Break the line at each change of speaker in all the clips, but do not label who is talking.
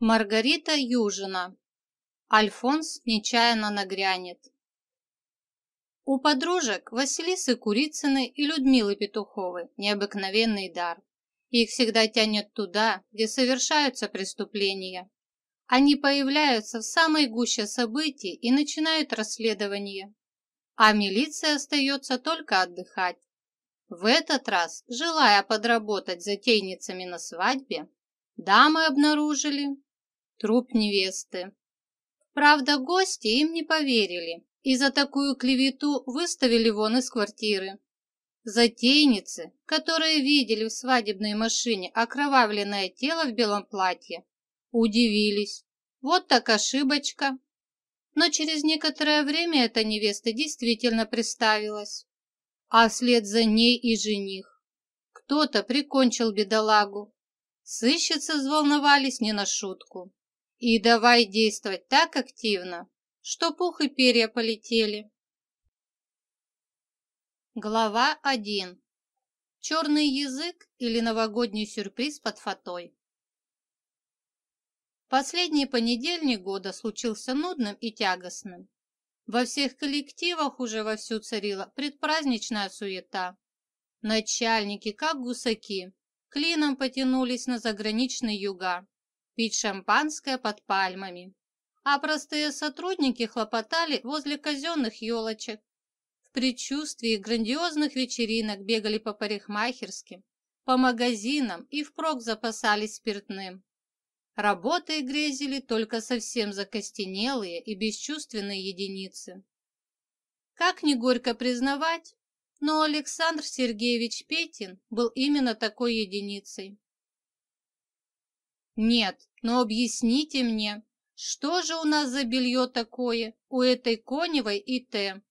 Маргарита Южина. Альфонс нечаянно нагрянет. У подружек Василисы Курицыной и Людмилы Петуховой необыкновенный дар. Их всегда тянет туда, где совершаются преступления. Они появляются в самой гуще событий и начинают расследование. А милиция остается только отдыхать. В этот раз, желая подработать затейницами на свадьбе, дамы обнаружили труп невесты. Правда, гости им не поверили и за такую клевету выставили вон из квартиры. Затейницы, которые видели в свадебной машине окровавленное тело в белом платье, удивились. Вот так ошибочка. Но через некоторое время эта невеста действительно представилась. А вслед за ней и жених. Кто-то прикончил бедолагу. Сыщицы взволновались не на шутку. И давай действовать так активно, что пух и перья полетели. Глава 1. Черный язык или новогодний сюрприз под фатой. Последний понедельник года случился нудным и тягостным. Во всех коллективах уже вовсю царила предпраздничная суета. Начальники, как гусаки, клином потянулись на заграничные юга пить шампанское под пальмами. А простые сотрудники хлопотали возле казенных елочек. В предчувствии грандиозных вечеринок бегали по парикмахерским, по магазинам и впрок запасались спиртным. Работой грезили только совсем закостенелые и бесчувственные единицы. Как ни горько признавать, но Александр Сергеевич Петин был именно такой единицей. Нет, но объясните мне, что же у нас за белье такое у этой Коневой и Т,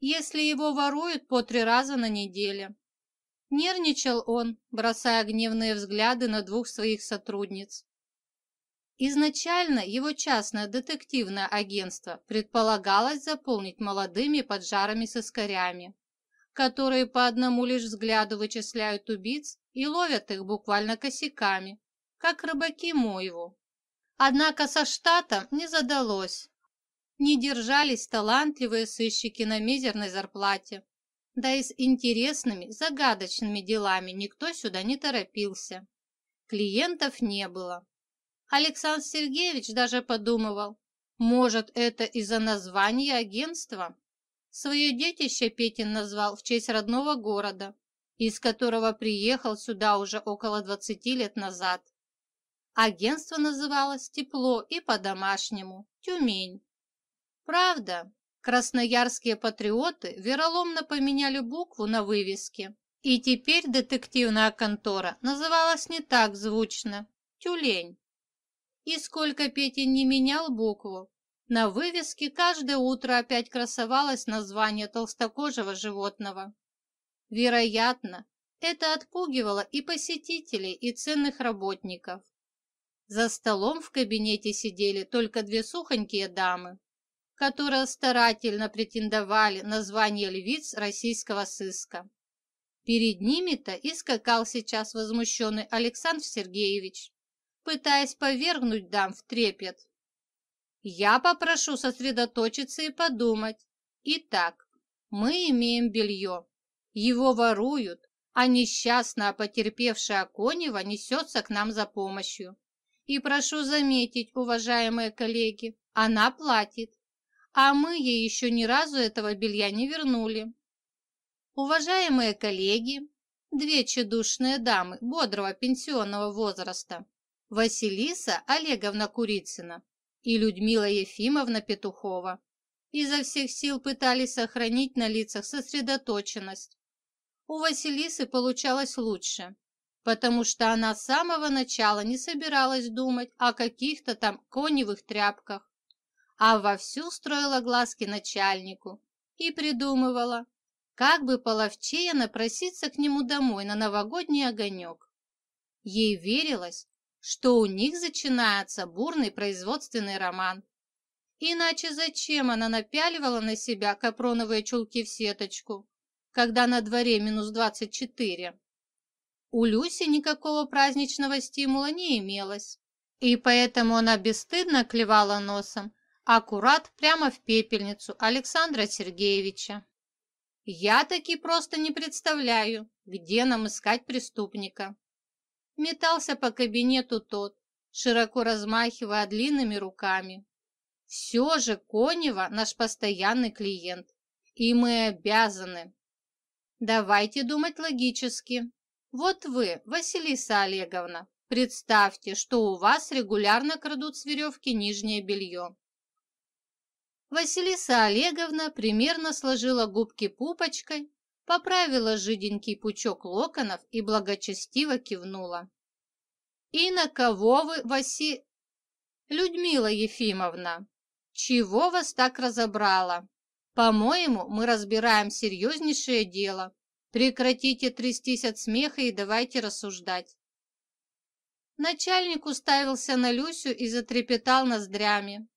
если его воруют по три раза на неделю? Нервничал он, бросая гневные взгляды на двух своих сотрудниц. Изначально его частное детективное агентство предполагалось заполнить молодыми поджарами с которые по одному лишь взгляду вычисляют убийц и ловят их буквально косяками, как рыбаки Моеву. Однако со штатом не задалось. Не держались талантливые сыщики на мизерной зарплате. Да и с интересными, загадочными делами никто сюда не торопился. Клиентов не было. Александр Сергеевич даже подумывал, может, это из-за названия агентства? Свое детище Петин назвал в честь родного города, из которого приехал сюда уже около 20 лет назад. Агентство называлось «Тепло» и по-домашнему «Тюмень». Правда, красноярские патриоты вероломно поменяли букву на вывеске, и теперь детективная контора называлась не так звучно «Тюлень». И сколько Петя не менял букву, на вывеске каждое утро опять красовалось название толстокожего животного. Вероятно, это отпугивало и посетителей, и ценных работников. За столом в кабинете сидели только две сухонькие дамы, которые старательно претендовали на звание львиц российского сыска. Перед ними-то и скакал сейчас возмущенный Александр Сергеевич, пытаясь повергнуть дам в трепет. Я попрошу сосредоточиться и подумать. Итак, мы имеем белье. Его воруют, а несчастная потерпевшая Конева несется к нам за помощью. И прошу заметить, уважаемые коллеги, она платит, а мы ей еще ни разу этого белья не вернули. Уважаемые коллеги, две чедушные дамы бодрого пенсионного возраста, Василиса Олеговна Курицына и Людмила Ефимовна Петухова, изо всех сил пытались сохранить на лицах сосредоточенность. У Василисы получалось лучше, потому что она с самого начала не собиралась думать о каких-то там коневых тряпках, а вовсю строила глазки начальнику и придумывала, как бы половчее напроситься к нему домой на новогодний огонек. Ей верилось, что у них начинается бурный производственный роман. Иначе зачем она напяливала на себя капроновые чулки в сеточку, когда на дворе минус двадцать четыре? У Люси никакого праздничного стимула не имелось, И поэтому она бесстыдно клевала носом, аккурат прямо в пепельницу Александра Сергеевича. Я таки просто не представляю, где нам искать преступника. Метался по кабинету тот, широко размахивая длинными руками. Все же Конева наш постоянный клиент, и мы обязаны. Давайте думать логически. Вот вы, Василиса Олеговна, представьте, что у вас регулярно крадут с веревки нижнее белье. Василиса Олеговна примерно сложила губки пупочкой, поправила жиденький пучок локонов и благочестиво кивнула. «И на кого вы, Васи...» «Людмила Ефимовна, чего вас так разобрало? По-моему, мы разбираем серьезнейшее дело. Прекратите трястись от смеха и давайте рассуждать». Начальник уставился на Люсю и затрепетал ноздрями.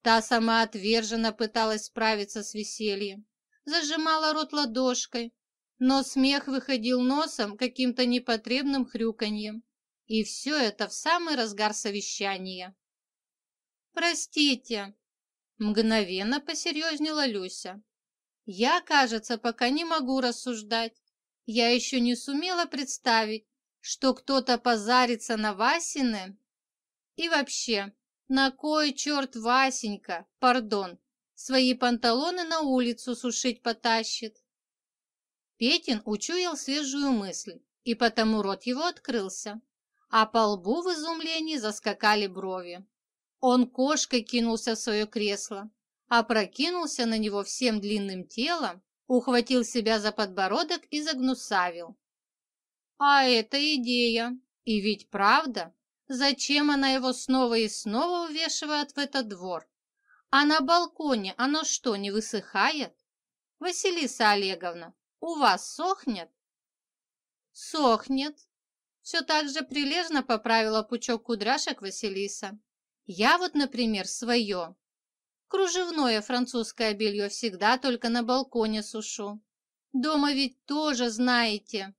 Та сама отверженно пыталась справиться с весельем, зажимала рот ладошкой, но смех выходил носом каким-то непотребным хрюканьем. И все это в самый разгар совещания. «Простите», — мгновенно посерьезнела Люся. «Я, кажется, пока не могу рассуждать. Я еще не сумела представить, что кто-то позарится на Васины. И вообще, на кой черт Васенька, пардон, свои панталоны на улицу сушить потащит? Петин учуял свежую мысль, и потому рот его открылся, а по лбу в изумлении заскакали брови. Он кошкой кинулся в свое кресло, опрокинулся на него всем длинным телом, ухватил себя за подбородок и загнусавил. А это идея, и ведь правда, Зачем она его снова и снова увешивает в этот двор? А на балконе оно что, не высыхает? Василиса Олеговна, у вас сохнет? Сохнет. Все так же прилежно поправила пучок кудряшек Василиса. Я вот, например, свое. Кружевное французское белье всегда только на балконе сушу. Дома ведь тоже знаете.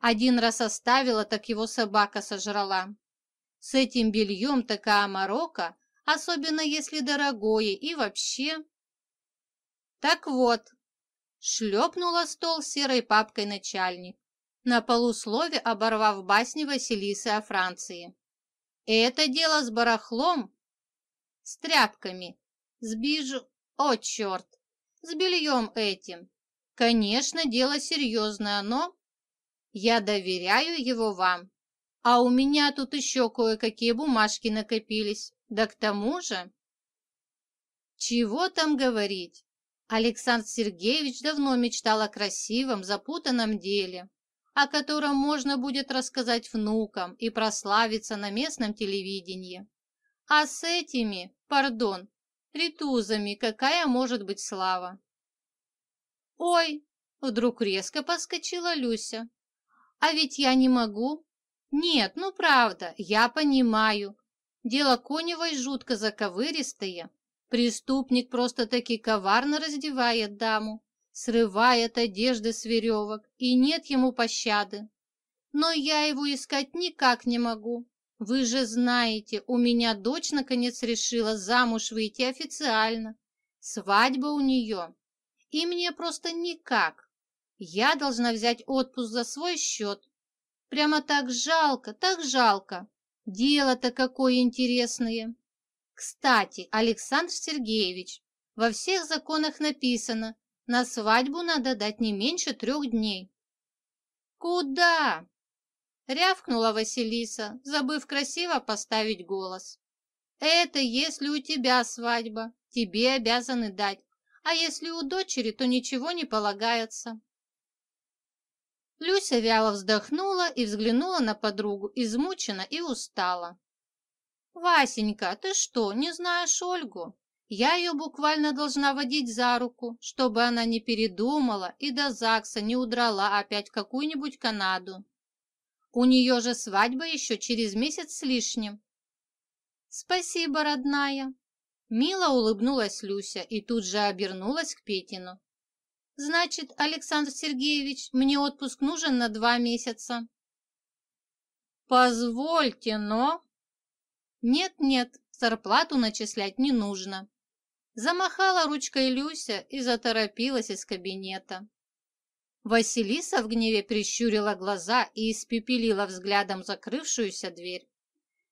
Один раз оставила, так его собака сожрала. С этим бельем такая морока, особенно если дорогое и вообще. Так вот, шлепнула стол серой папкой начальник, на полуслове оборвав басни Василисы о Франции. Это дело с барахлом, с тряпками, с бижу... О, черт! С бельем этим. Конечно, дело серьезное, но... Я доверяю его вам. А у меня тут еще кое-какие бумажки накопились. Да к тому же... Чего там говорить? Александр Сергеевич давно мечтал о красивом, запутанном деле, о котором можно будет рассказать внукам и прославиться на местном телевидении. А с этими, пардон, ритузами какая может быть слава? «Ой!» – вдруг резко подскочила Люся. «А ведь я не могу, нет, ну правда, я понимаю. Дело Коневой жутко заковыристое. Преступник просто-таки коварно раздевает даму, срывает одежды с веревок, и нет ему пощады. Но я его искать никак не могу. Вы же знаете, у меня дочь наконец решила замуж выйти официально. Свадьба у нее. И мне просто никак. Я должна взять отпуск за свой счет, Прямо так жалко, так жалко. Дело-то какое интересное. Кстати, Александр Сергеевич, во всех законах написано, на свадьбу надо дать не меньше трех дней. Куда? Рявкнула Василиса, забыв красиво поставить голос. Это если у тебя свадьба, тебе обязаны дать, а если у дочери, то ничего не полагается. Люся вяло вздохнула и взглянула на подругу, измучена и устала. «Васенька, ты что, не знаешь Ольгу? Я ее буквально должна водить за руку, чтобы она не передумала и до ЗАГСа не удрала опять какую-нибудь Канаду. У нее же свадьба еще через месяц с лишним». «Спасибо, родная!» Мило улыбнулась Люся и тут же обернулась к Петину. Значит, Александр Сергеевич, мне отпуск нужен на два месяца. Позвольте, но... Нет-нет, зарплату начислять не нужно. Замахала ручкой Люся и заторопилась из кабинета. Василиса в гневе прищурила глаза и испепелила взглядом закрывшуюся дверь.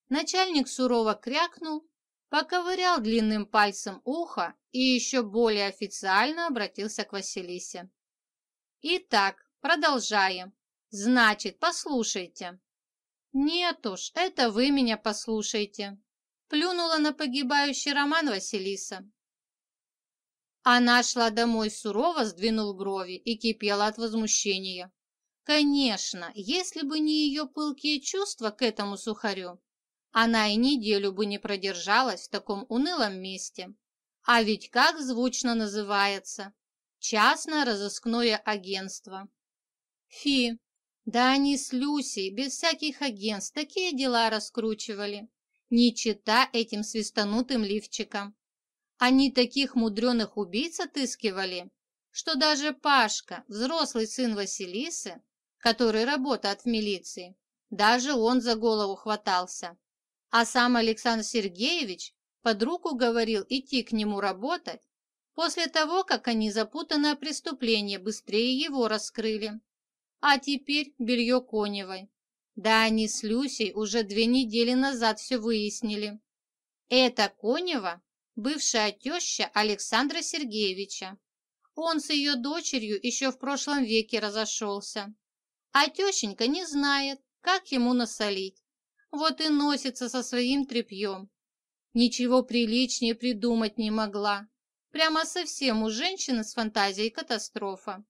Начальник сурово крякнул, поковырял длинным пальцем ухо и еще более официально обратился к Василисе. «Итак, продолжаем. Значит, послушайте». «Нет уж, это вы меня послушайте», – плюнула на погибающий роман Василиса. Она шла домой сурово, сдвинул брови и кипела от возмущения. Конечно, если бы не ее пылкие чувства к этому сухарю, она и неделю бы не продержалась в таком унылом месте. А ведь как звучно называется? Частное разыскное агентство. Фи, да они с Люсей без всяких агентств такие дела раскручивали. Не чита этим свистанутым лифчиком. Они таких мудреных убийц отыскивали, что даже Пашка, взрослый сын Василисы, который работает в милиции, даже он за голову хватался. А сам Александр Сергеевич под руку говорил идти к нему работать после того, как они запутанное преступление быстрее его раскрыли. А теперь белье Коневой. Да они с Люсей уже две недели назад все выяснили. Это Конева – бывшая теща Александра Сергеевича. Он с ее дочерью еще в прошлом веке разошелся. А тещенька не знает, как ему насолить. Вот и носится со своим тряпьем. Ничего приличнее придумать не могла. Прямо совсем у женщины с фантазией катастрофа.